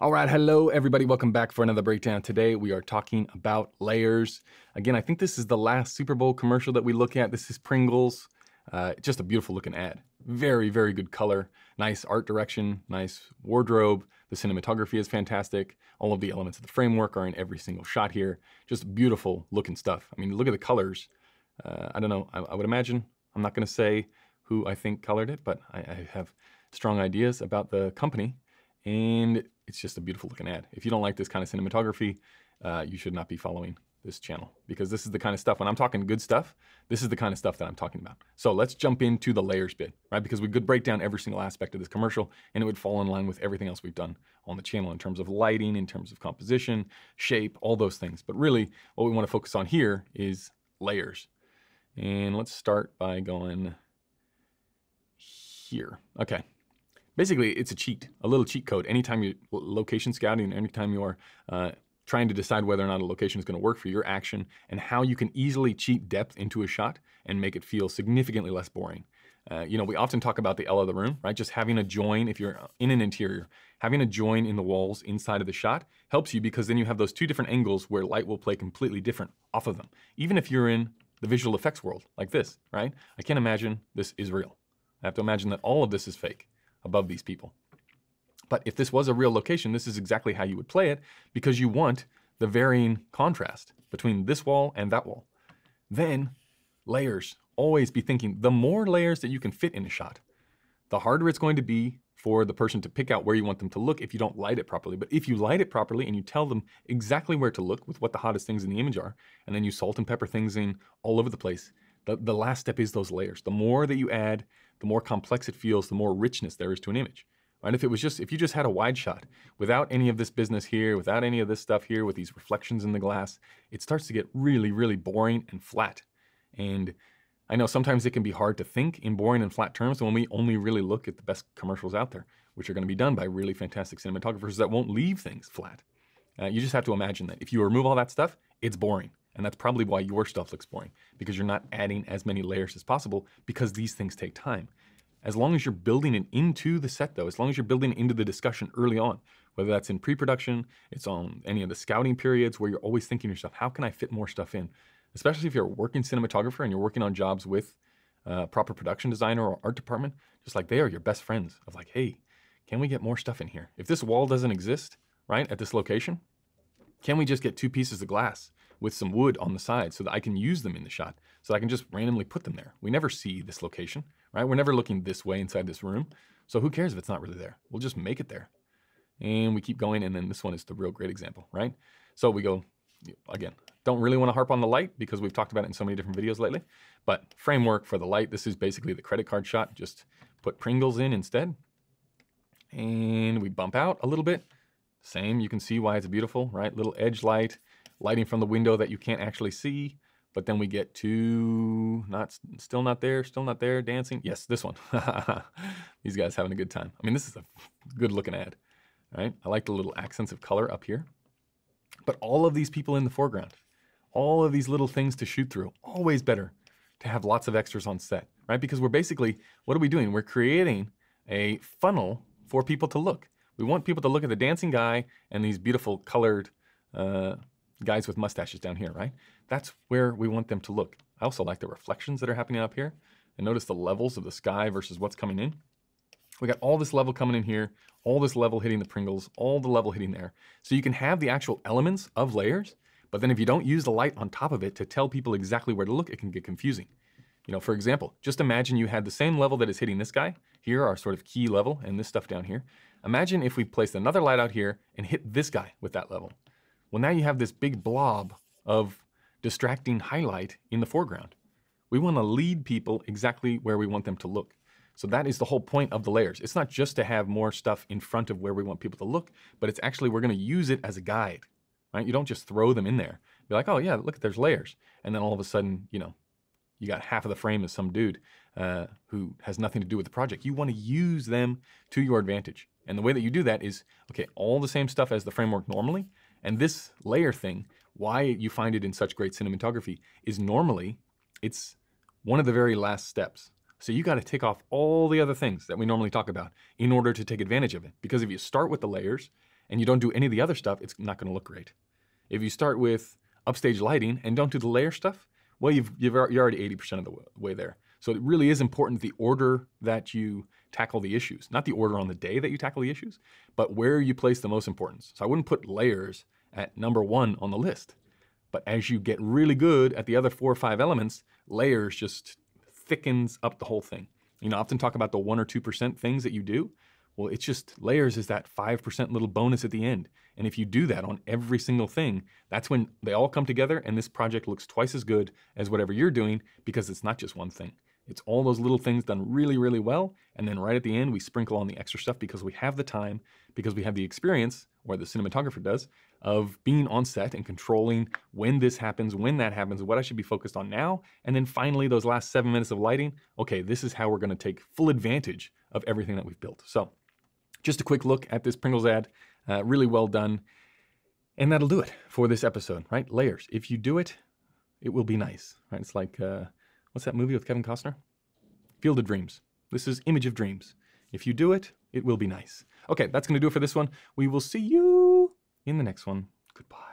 All right, hello everybody. Welcome back for another breakdown. Today we are talking about layers. Again, I think this is the last Super Bowl commercial that we look at. This is Pringles. Uh, just a beautiful looking ad. Very, very good color. Nice art direction. Nice wardrobe. The cinematography is fantastic. All of the elements of the framework are in every single shot here. Just beautiful looking stuff. I mean, look at the colors. Uh, I don't know. I, I, would imagine. I'm not going to say who I think colored it, but I, I have strong ideas about the company and it's just a beautiful looking ad. If you don't like this kind of cinematography, uh, you should not be following this channel because this is the kind of stuff, when I'm talking good stuff, this is the kind of stuff that I'm talking about. So let's jump into the layers bit, right? Because we could break down every single aspect of this commercial and it would fall in line with everything else we've done on the channel in terms of lighting, in terms of composition, shape, all those things. But really what we want to focus on here is layers. And let's start by going here. Okay, basically it's a cheat, a little cheat code. Anytime you're location scouting, anytime you're uh, trying to decide whether or not a location is going to work for your action and how you can easily cheat depth into a shot and make it feel significantly less boring. Uh, you know, we often talk about the L of the room, right? Just having a join, if you're in an interior, having a join in the walls inside of the shot helps you because then you have those two different angles where light will play completely different off of them. Even if you're in the visual effects world like this, right? I can't imagine this is real. I have to imagine that all of this is fake above these people. But if this was a real location, this is exactly how you would play it because you want the varying contrast between this wall and that wall. Then layers, always be thinking the more layers that you can fit in a shot, the harder it's going to be for the person to pick out where you want them to look if you don't light it properly. But if you light it properly and you tell them exactly where to look with what the hottest things in the image are, and then you salt and pepper things in all over the place, the, the last step is those layers. The more that you add, the more complex it feels, the more richness there is to an image. And If it was just, if you just had a wide shot without any of this business here, without any of this stuff here, with these reflections in the glass, it starts to get really, really boring and flat. And I know sometimes it can be hard to think in boring and flat terms when we only really look at the best commercials out there, which are going to be done by really fantastic cinematographers that won't leave things flat. Uh, you just have to imagine that if you remove all that stuff, it's boring. And that's probably why your stuff looks boring, because you're not adding as many layers as possible because these things take time. As long as you're building it into the set though, as long as you're building into the discussion early on, whether that's in pre-production, it's on any of the scouting periods where you're always thinking to yourself, how can I fit more stuff in? Especially if you're a working cinematographer and you're working on jobs with a proper production designer or art department, just like they are your best friends of like, hey, can we get more stuff in here? If this wall doesn't exist, right, at this location, can we just get two pieces of glass with some wood on the side so that I can use them in the shot, so I can just randomly put them there. We never see this location, right? We're never looking this way inside this room. So who cares if it's not really there? We'll just make it there. And we keep going, and then this one is the real great example, right? So we go, again, don't really want to harp on the light because we've talked about it in so many different videos lately, but framework for the light, this is basically the credit card shot, just put Pringles in instead. And we bump out a little bit. Same, you can see why it's beautiful, right? Little edge light, lighting from the window that you can't actually see. But then we get to not still not there, still not there, dancing. Yes, this one. These guys having a good time. I mean, this is a good looking ad, right? I like the little accents of color up here. But all of these people in the foreground, all of these little things to shoot through, always better to have lots of extras on set, right? Because we're basically, what are we doing? We're creating a funnel for people to look. We want people to look at the dancing guy and these beautiful colored uh, guys with mustaches down here, right? That's where we want them to look. I also like the reflections that are happening up here. And notice the levels of the sky versus what's coming in. We got all this level coming in here, all this level hitting the Pringles, all the level hitting there. So you can have the actual elements of layers, but then if you don't use the light on top of it to tell people exactly where to look, it can get confusing. You know, for example, just imagine you had the same level that is hitting this guy, here, our sort of key level, and this stuff down here. Imagine if we placed another light out here and hit this guy with that level. Well, now you have this big blob of distracting highlight in the foreground. We want to lead people exactly where we want them to look. So that is the whole point of the layers. It's not just to have more stuff in front of where we want people to look, but it's actually we're going to use it as a guide, right? You don't just throw them in there. Be like, oh yeah, look, there's layers, and then all of a sudden, you know, you got half of the frame as some dude uh, who has nothing to do with the project. You want to use them to your advantage, and the way that you do that is okay, all the same stuff as the framework normally, and this layer thing, why you find it in such great cinematography is normally it's one of the very last steps. So you got to take off all the other things that we normally talk about in order to take advantage of it. Because if you start with the layers and you don't do any of the other stuff, it's not going to look great. If you start with upstage lighting and don't do the layer stuff, well, you've, you've you're already 80% of the way there. So it really is important the order that you tackle the issues, not the order on the day that you tackle the issues, but where you place the most importance. So I wouldn't put layers at number one on the list. But as you get really good at the other four or five elements, layers just thickens up the whole thing. You know, I often talk about the one or 2% things that you do. Well, it's just layers is that 5% little bonus at the end. And if you do that on every single thing, that's when they all come together and this project looks twice as good as whatever you're doing because it's not just one thing. It's all those little things done really, really well. And then right at the end, we sprinkle on the extra stuff because we have the time, because we have the experience, or the cinematographer does, of being on set and controlling when this happens, when that happens, what I should be focused on now. And then finally, those last seven minutes of lighting, okay, this is how we're going to take full advantage of everything that we've built. So just a quick look at this Pringles ad. Uh, really well done. And that'll do it for this episode, right? Layers. If you do it, it will be nice, right? It's like, uh, What's that movie with Kevin Costner? Field of Dreams. This is Image of Dreams. If you do it, it will be nice. Okay, that's going to do it for this one. We will see you in the next one. Goodbye.